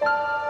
Bye.